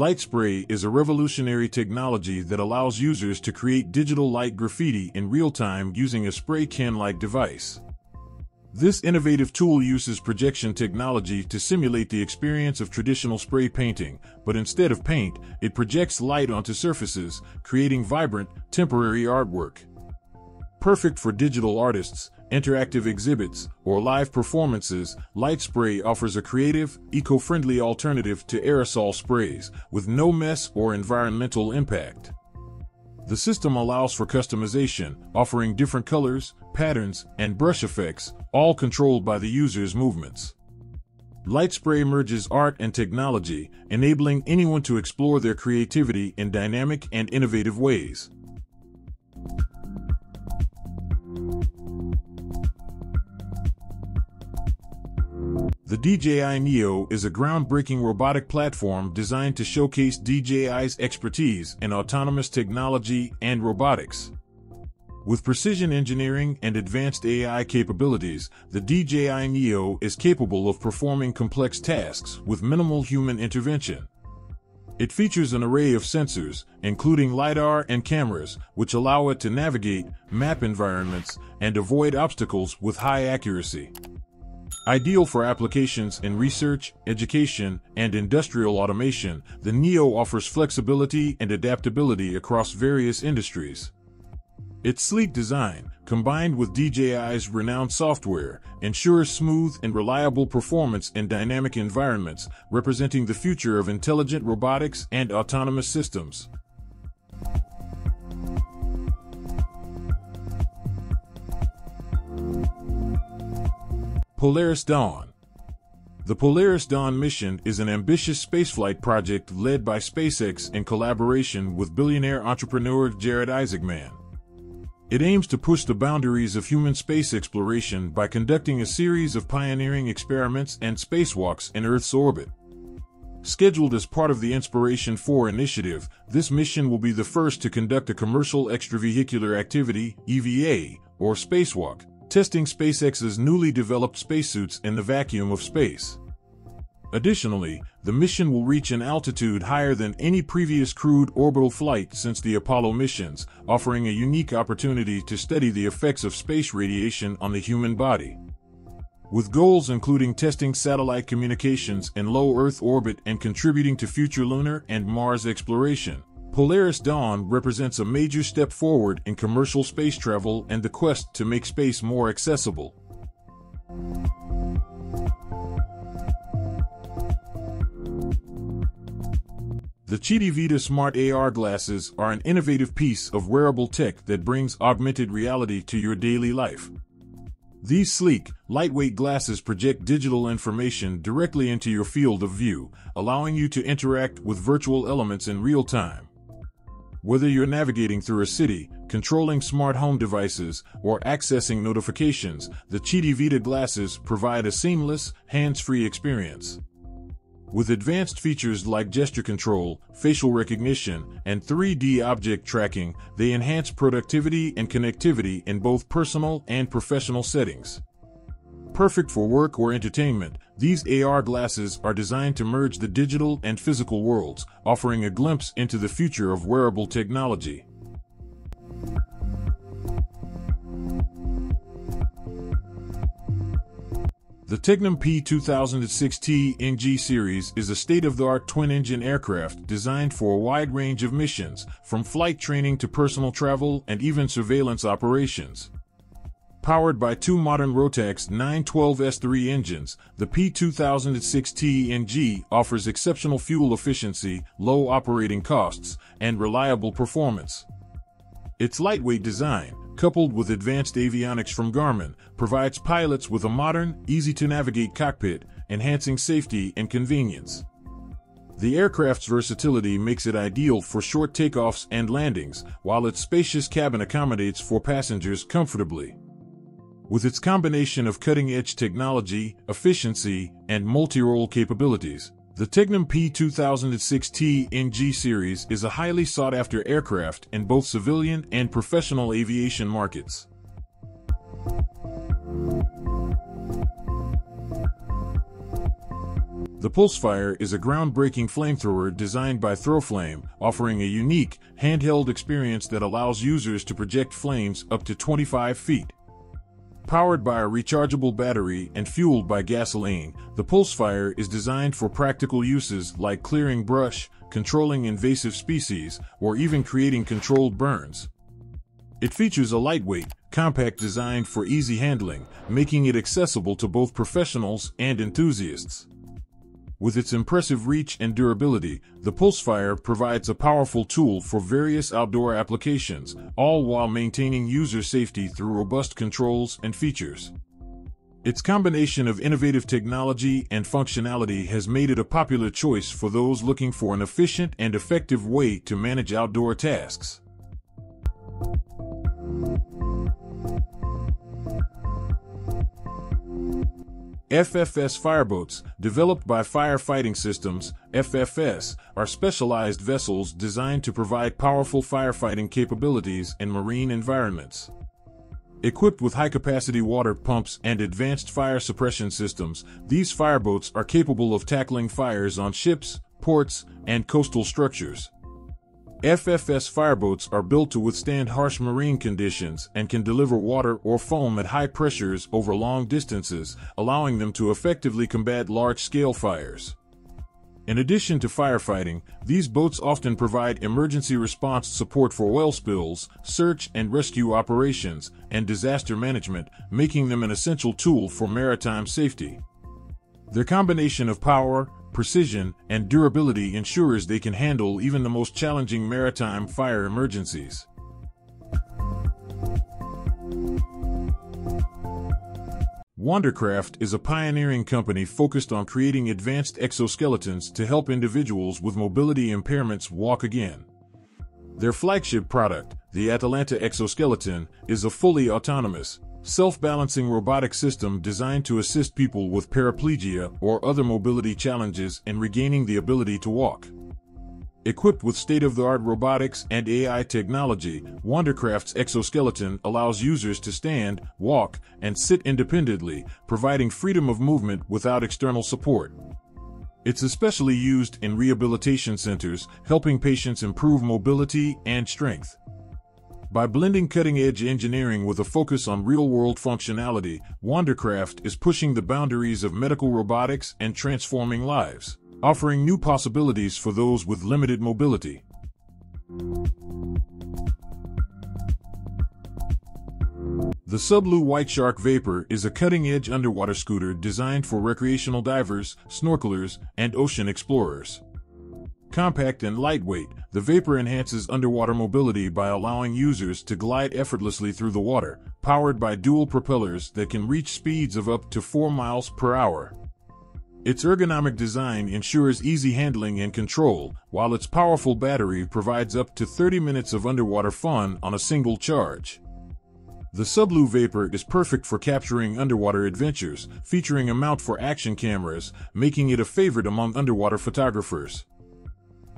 LightSpray is a revolutionary technology that allows users to create digital light graffiti in real time using a spray can-like device. This innovative tool uses projection technology to simulate the experience of traditional spray painting, but instead of paint, it projects light onto surfaces, creating vibrant, temporary artwork. Perfect for digital artists, interactive exhibits, or live performances, light spray offers a creative, eco-friendly alternative to aerosol sprays, with no mess or environmental impact. The system allows for customization, offering different colors, patterns, and brush effects, all controlled by the user's movements. LightSpray merges art and technology, enabling anyone to explore their creativity in dynamic and innovative ways. The DJI Neo is a groundbreaking robotic platform designed to showcase DJI's expertise in autonomous technology and robotics. With precision engineering and advanced AI capabilities, the DJI Neo is capable of performing complex tasks with minimal human intervention. It features an array of sensors, including LiDAR and cameras, which allow it to navigate, map environments, and avoid obstacles with high accuracy. Ideal for applications in research, education, and industrial automation, the NEO offers flexibility and adaptability across various industries. Its sleek design, combined with DJI's renowned software, ensures smooth and reliable performance in dynamic environments, representing the future of intelligent robotics and autonomous systems. Polaris Dawn The Polaris Dawn mission is an ambitious spaceflight project led by SpaceX in collaboration with billionaire entrepreneur Jared Isaacman. It aims to push the boundaries of human space exploration by conducting a series of pioneering experiments and spacewalks in Earth's orbit. Scheduled as part of the Inspiration 4 initiative, this mission will be the first to conduct a commercial extravehicular activity, EVA, or spacewalk, testing SpaceX's newly developed spacesuits in the vacuum of space. Additionally, the mission will reach an altitude higher than any previous crewed orbital flight since the Apollo missions, offering a unique opportunity to study the effects of space radiation on the human body. With goals including testing satellite communications in low Earth orbit and contributing to future lunar and Mars exploration, Polaris Dawn represents a major step forward in commercial space travel and the quest to make space more accessible. The QIDI-Vida Smart AR glasses are an innovative piece of wearable tech that brings augmented reality to your daily life. These sleek, lightweight glasses project digital information directly into your field of view, allowing you to interact with virtual elements in real time. Whether you're navigating through a city, controlling smart home devices, or accessing notifications, the QIDI-Vida glasses provide a seamless, hands-free experience. With advanced features like gesture control, facial recognition, and 3D object tracking, they enhance productivity and connectivity in both personal and professional settings. Perfect for work or entertainment, these AR glasses are designed to merge the digital and physical worlds, offering a glimpse into the future of wearable technology. The Tecnam P2006T NG series is a state-of-the-art twin-engine aircraft designed for a wide range of missions, from flight training to personal travel and even surveillance operations. Powered by two modern Rotax 912S3 engines, the P2006T NG offers exceptional fuel efficiency, low operating costs, and reliable performance. Its lightweight design, coupled with advanced avionics from Garmin, provides pilots with a modern, easy-to-navigate cockpit, enhancing safety and convenience. The aircraft's versatility makes it ideal for short takeoffs and landings, while its spacious cabin accommodates for passengers comfortably. With its combination of cutting-edge technology, efficiency, and multi-role capabilities, the Tecnam P2006T NG series is a highly sought-after aircraft in both civilian and professional aviation markets. The Pulsefire is a groundbreaking flamethrower designed by Throwflame, offering a unique, handheld experience that allows users to project flames up to 25 feet. Powered by a rechargeable battery and fueled by gasoline, the Pulsefire is designed for practical uses like clearing brush, controlling invasive species, or even creating controlled burns. It features a lightweight, compact design for easy handling, making it accessible to both professionals and enthusiasts. With its impressive reach and durability, the Pulsefire provides a powerful tool for various outdoor applications, all while maintaining user safety through robust controls and features. Its combination of innovative technology and functionality has made it a popular choice for those looking for an efficient and effective way to manage outdoor tasks. FFS fireboats, developed by Firefighting Systems, FFS, are specialized vessels designed to provide powerful firefighting capabilities in marine environments. Equipped with high-capacity water pumps and advanced fire suppression systems, these fireboats are capable of tackling fires on ships, ports, and coastal structures. FFS fireboats are built to withstand harsh marine conditions and can deliver water or foam at high pressures over long distances, allowing them to effectively combat large-scale fires. In addition to firefighting, these boats often provide emergency response support for oil spills, search and rescue operations, and disaster management, making them an essential tool for maritime safety. Their combination of power, precision, and durability ensures they can handle even the most challenging maritime fire emergencies. Wandercraft is a pioneering company focused on creating advanced exoskeletons to help individuals with mobility impairments walk again. Their flagship product, the Atalanta exoskeleton, is a fully autonomous, self-balancing robotic system designed to assist people with paraplegia or other mobility challenges in regaining the ability to walk. Equipped with state-of-the-art robotics and AI technology, Wandercraft's exoskeleton allows users to stand, walk, and sit independently, providing freedom of movement without external support. It's especially used in rehabilitation centers, helping patients improve mobility and strength. By blending cutting-edge engineering with a focus on real-world functionality, Wandercraft is pushing the boundaries of medical robotics and transforming lives, offering new possibilities for those with limited mobility. The Sublue White Shark Vapor is a cutting-edge underwater scooter designed for recreational divers, snorkelers, and ocean explorers. Compact and lightweight, the Vapor enhances underwater mobility by allowing users to glide effortlessly through the water, powered by dual propellers that can reach speeds of up to 4 miles per hour. Its ergonomic design ensures easy handling and control, while its powerful battery provides up to 30 minutes of underwater fun on a single charge. The Sublue Vapor is perfect for capturing underwater adventures, featuring a mount for action cameras, making it a favorite among underwater photographers.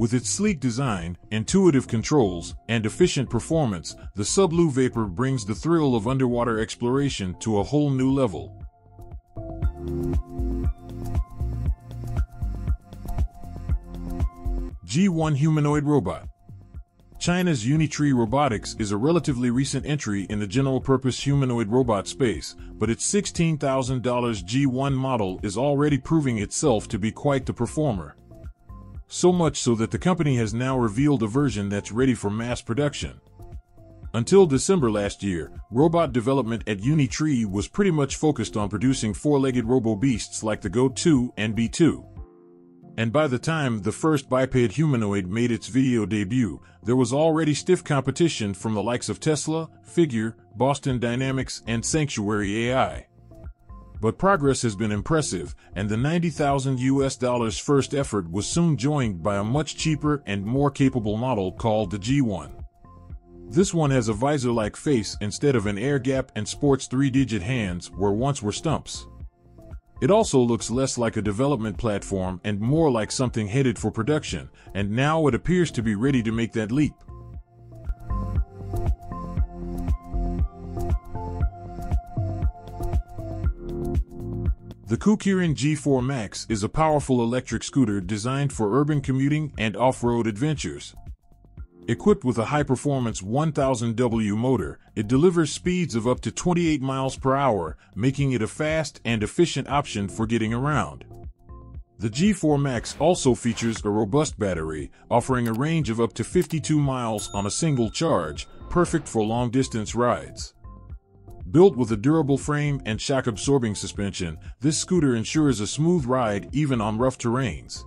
With its sleek design, intuitive controls, and efficient performance, the Sublue Vapor brings the thrill of underwater exploration to a whole new level. G1 Humanoid Robot China's Unitree Robotics is a relatively recent entry in the general-purpose humanoid robot space, but its $16,000 G1 model is already proving itself to be quite the performer. So much so that the company has now revealed a version that's ready for mass production. Until December last year, robot development at Unitree was pretty much focused on producing four-legged robo-beasts like the Go 2 and B2. And by the time the first biped humanoid made its video debut, there was already stiff competition from the likes of Tesla, Figure, Boston Dynamics, and Sanctuary AI. But progress has been impressive, and the 90,000 US dollars first effort was soon joined by a much cheaper and more capable model called the G1. This one has a visor-like face instead of an air gap and sports three-digit hands where once were stumps. It also looks less like a development platform and more like something headed for production, and now it appears to be ready to make that leap. The Kukirin G4 Max is a powerful electric scooter designed for urban commuting and off-road adventures. Equipped with a high-performance 1000W motor, it delivers speeds of up to 28 miles per hour, making it a fast and efficient option for getting around. The G4 Max also features a robust battery, offering a range of up to 52 miles on a single charge, perfect for long-distance rides. Built with a durable frame and shock-absorbing suspension, this scooter ensures a smooth ride even on rough terrains.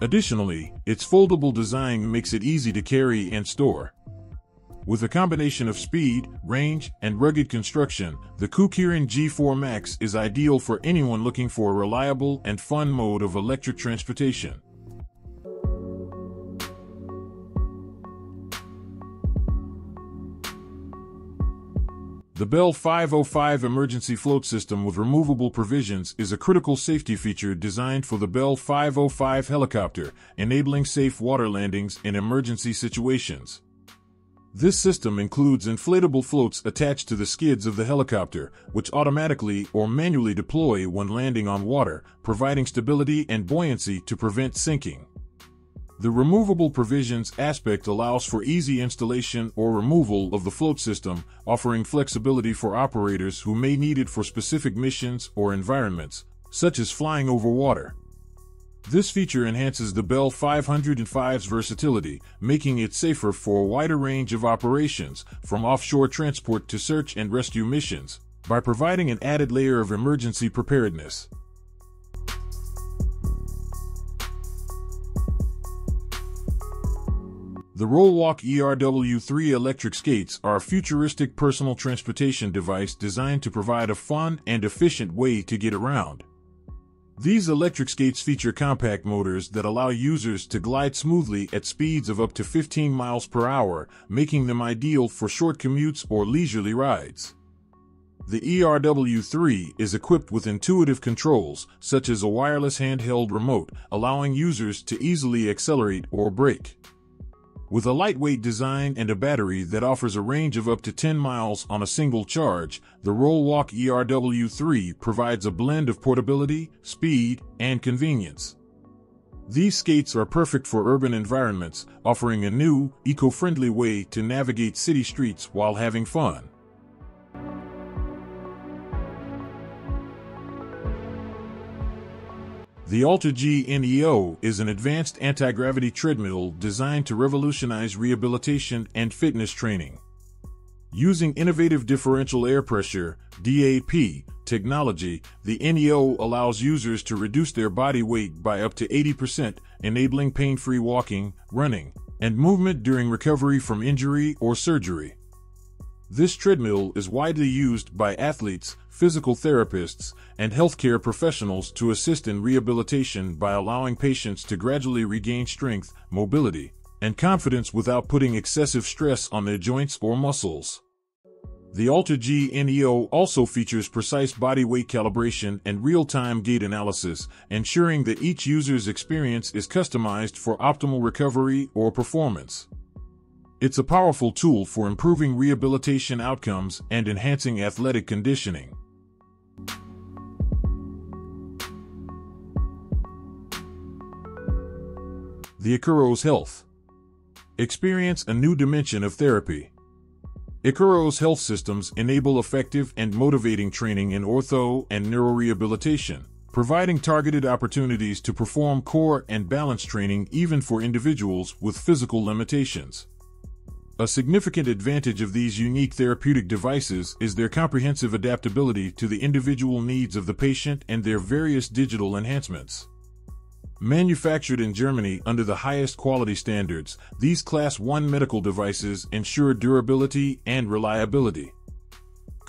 Additionally, its foldable design makes it easy to carry and store. With a combination of speed, range, and rugged construction, the Kukirin G4 Max is ideal for anyone looking for a reliable and fun mode of electric transportation. The Bell 505 emergency float system with removable provisions is a critical safety feature designed for the Bell 505 helicopter, enabling safe water landings in emergency situations. This system includes inflatable floats attached to the skids of the helicopter, which automatically or manually deploy when landing on water, providing stability and buoyancy to prevent sinking. The removable provisions aspect allows for easy installation or removal of the float system, offering flexibility for operators who may need it for specific missions or environments, such as flying over water. This feature enhances the Bell 505's versatility, making it safer for a wider range of operations, from offshore transport to search and rescue missions, by providing an added layer of emergency preparedness. The Rollwalk ERW3 electric skates are a futuristic personal transportation device designed to provide a fun and efficient way to get around. These electric skates feature compact motors that allow users to glide smoothly at speeds of up to 15 miles per hour, making them ideal for short commutes or leisurely rides. The ERW3 is equipped with intuitive controls, such as a wireless handheld remote, allowing users to easily accelerate or brake. With a lightweight design and a battery that offers a range of up to 10 miles on a single charge, the Rollwalk ERW3 provides a blend of portability, speed, and convenience. These skates are perfect for urban environments, offering a new, eco-friendly way to navigate city streets while having fun. The AlterG NEO is an advanced anti-gravity treadmill designed to revolutionize rehabilitation and fitness training. Using innovative differential air pressure DAP technology, the NEO allows users to reduce their body weight by up to 80%, enabling pain-free walking, running, and movement during recovery from injury or surgery. This treadmill is widely used by athletes, physical therapists, and healthcare professionals to assist in rehabilitation by allowing patients to gradually regain strength, mobility, and confidence without putting excessive stress on their joints or muscles. The AlterG NEO also features precise body weight calibration and real-time gait analysis, ensuring that each user's experience is customized for optimal recovery or performance. It's a powerful tool for improving rehabilitation outcomes and enhancing athletic conditioning. The Icaros Health Experience a new dimension of therapy. Icaros Health Systems enable effective and motivating training in ortho and neurorehabilitation, providing targeted opportunities to perform core and balance training even for individuals with physical limitations. A significant advantage of these unique therapeutic devices is their comprehensive adaptability to the individual needs of the patient and their various digital enhancements. Manufactured in Germany under the highest quality standards, these Class 1 medical devices ensure durability and reliability.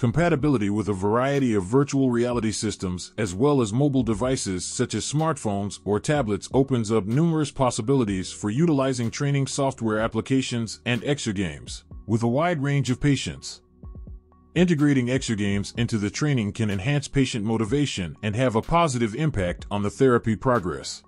Compatibility with a variety of virtual reality systems as well as mobile devices such as smartphones or tablets opens up numerous possibilities for utilizing training software applications and exergames with a wide range of patients. Integrating exergames into the training can enhance patient motivation and have a positive impact on the therapy progress.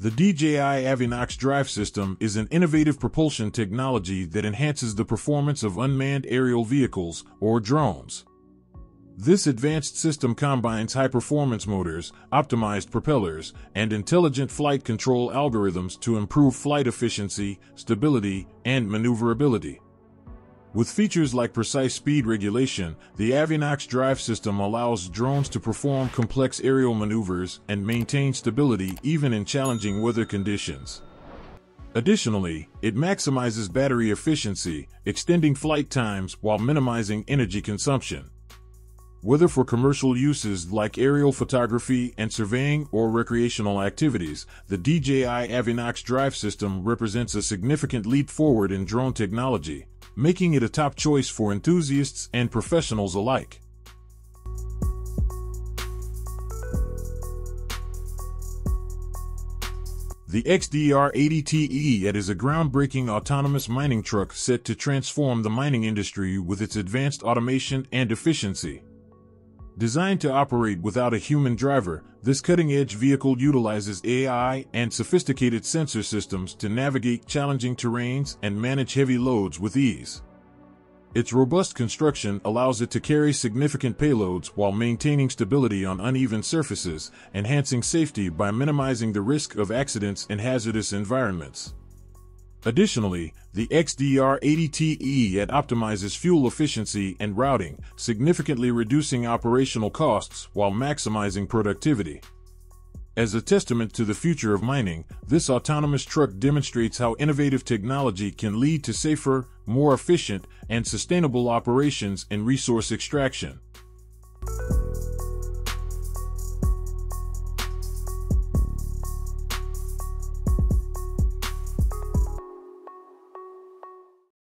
The DJI Avinox drive system is an innovative propulsion technology that enhances the performance of unmanned aerial vehicles, or drones. This advanced system combines high-performance motors, optimized propellers, and intelligent flight control algorithms to improve flight efficiency, stability, and maneuverability. With features like precise speed regulation, the Avinox drive system allows drones to perform complex aerial maneuvers and maintain stability even in challenging weather conditions. Additionally, it maximizes battery efficiency, extending flight times while minimizing energy consumption. Whether for commercial uses like aerial photography and surveying or recreational activities, the DJI Avinox drive system represents a significant leap forward in drone technology, making it a top choice for enthusiasts and professionals alike. The XDR-80TE is a groundbreaking autonomous mining truck set to transform the mining industry with its advanced automation and efficiency. Designed to operate without a human driver, this cutting-edge vehicle utilizes AI and sophisticated sensor systems to navigate challenging terrains and manage heavy loads with ease. Its robust construction allows it to carry significant payloads while maintaining stability on uneven surfaces, enhancing safety by minimizing the risk of accidents in hazardous environments. Additionally, the XDR-80TE optimizes fuel efficiency and routing, significantly reducing operational costs while maximizing productivity. As a testament to the future of mining, this autonomous truck demonstrates how innovative technology can lead to safer, more efficient, and sustainable operations in resource extraction.